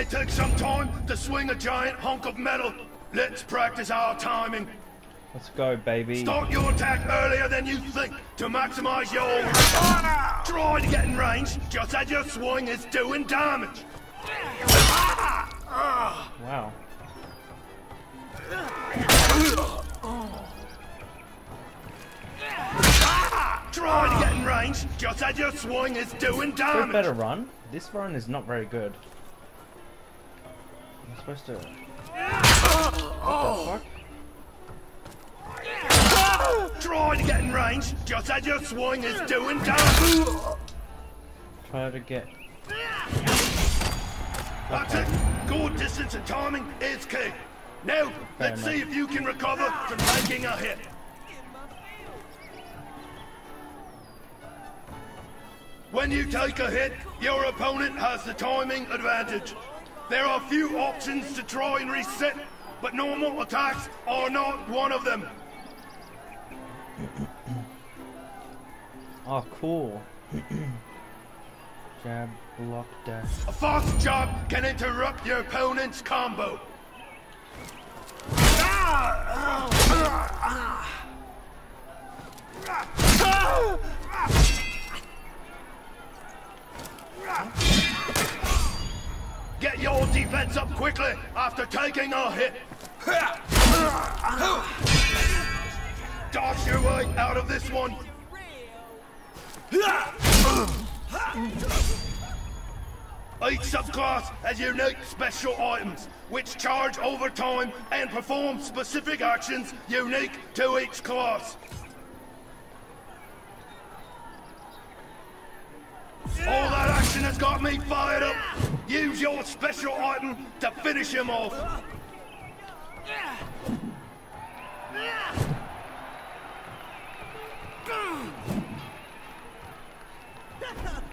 It takes some time to swing a giant hunk of metal. Let's practice our timing. Let's go, baby. Start your attack earlier than you think to maximize your... Try to get in range just as your swing is doing damage. Wow. Try to get in range just as your swing is doing We damage. better run. This run is not very good. Supposed to. What the fuck? Try to get in range just as your swing is doing damage. Try to get. That's it. Good distance and timing is key. Now, let's enough. see if you can recover from taking a hit. When you take a hit, your opponent has the timing advantage. There are a few options to try and reset, but normal attacks are not one of them. Oh, cool. Jab, block, dash. A fast jab can interrupt your opponent's combo. Get your defense up quickly after taking a hit. Dodge your way out of this one. Each subclass has unique special items, which charge over time and perform specific actions unique to each class. All that action has got me fired up. Use your special item to finish him off.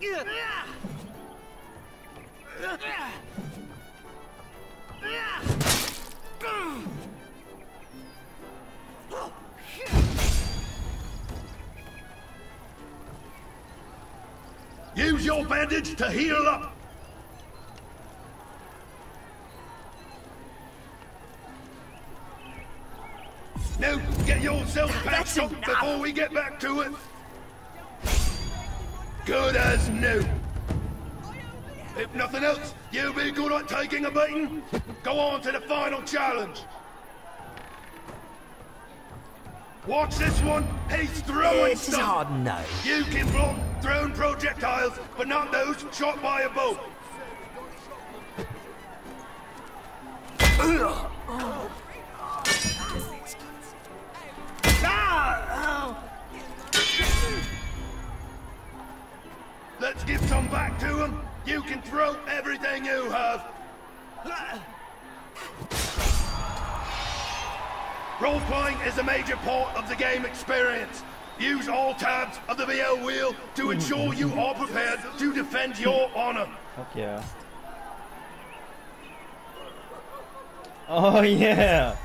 Use your bandage to heal up. Now, get yourself patched up before we get back to it. Good as new. If nothing else, you'll be good at taking a beating. Go on to the final challenge. Watch this one. He's throwing This is stuff. hard no. You can block thrown projectiles, but not those shot by a bow. Let's give some back to him. You can throw everything you have. Role-playing is a major part of the game experience. Use all tabs of the VL wheel to ensure you are prepared to defend your honor. Fuck yeah. Oh yeah.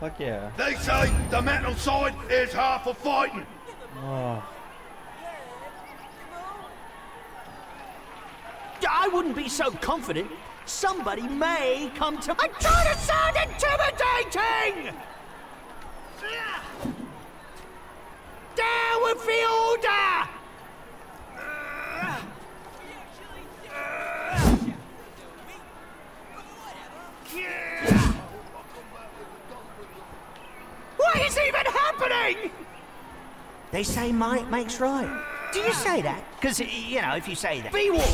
Fuck yeah. They say the metal side is half of fighting. Oh. I wouldn't be so confident. Somebody may come to. I'm trying to sound intimidating! Order! What is even happening? They say might makes right. Do you say that? Because, you know, if you say that... Be warned!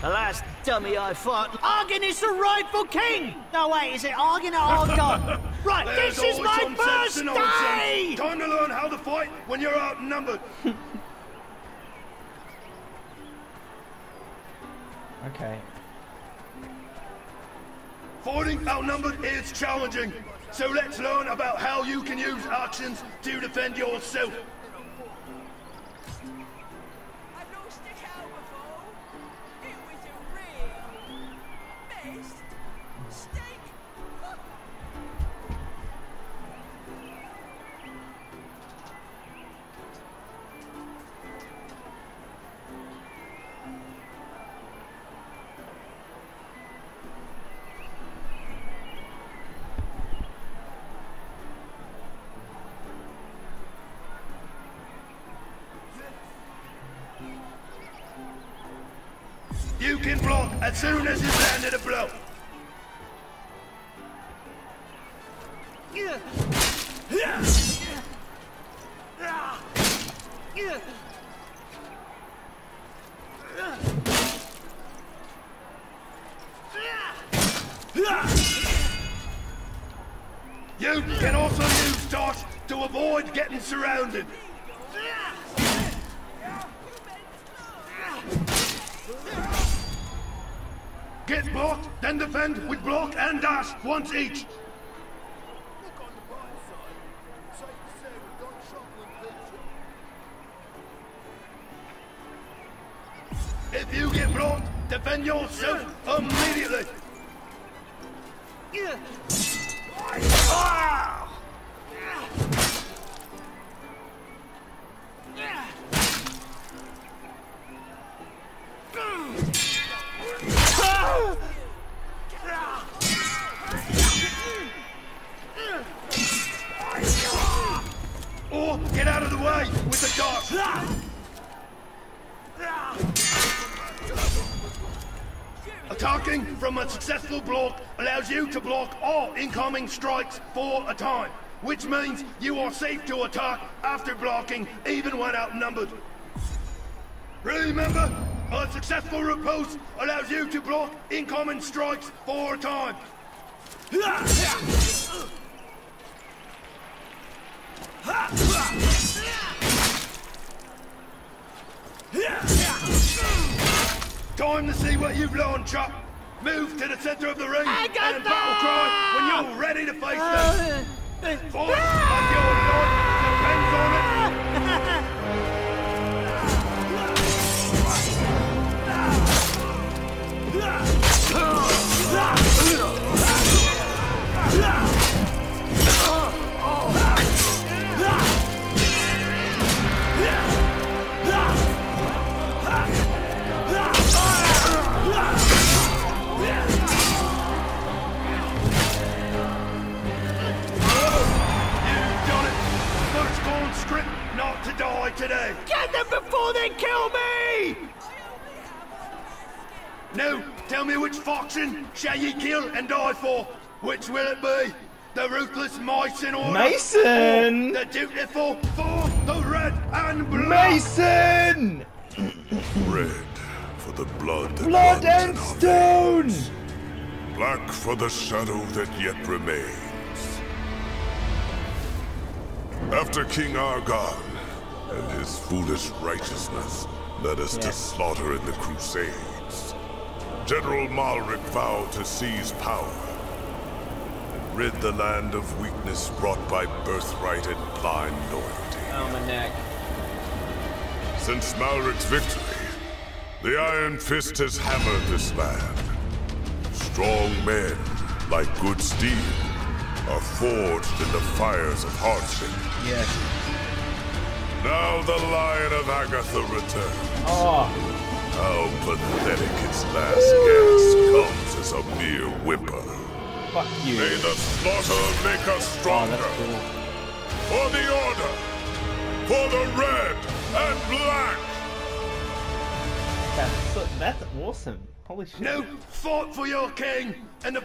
The last dummy I fought... Argon is the rightful king! No, wait, is it Argon or Argon? right, There's this is my fight when you're outnumbered. Okay. Fighting outnumbered is challenging. So let's learn about how you can use actions to defend yourself. As soon as you've landed a blow. You can also use dodge to avoid getting surrounded. Get blocked, then defend with block and dash once each. If you get blocked, defend yourself immediately. Or ah! Successful block allows you to block all incoming strikes for a time, which means you are safe to attack after blocking even when outnumbered. Remember, a successful repulse allows you to block incoming strikes for a time. Time to see what you've learned, Chuck. Move to the center of the ring and battle cry when you're ready to face them. Fight like your life depends shall ye kill and die for? Which will it be? The ruthless Mason or Mason! the dutiful for the red and black? Mason! Red for the blood that Blood and in stone! Black for the shadow that yet remains. After King Argon and his foolish righteousness led us to slaughter in the Crusades, General Malric vowed to seize power and rid the land of weakness brought by birthright and blind loyalty. Since Malric's victory, the Iron Fist has hammered this land. Strong men, like good steel, are forged in the fires of hardship. Yes. Now the Lion of Agatha returns. Oh, How pathetic its last gasp comes as a mere whimper. fuck you. May the slaughter make us Oh, stronger. that's cool. For the Order! For the Red and Black! That's, so- that's awesome. Holy shit. Now, fight for your king and the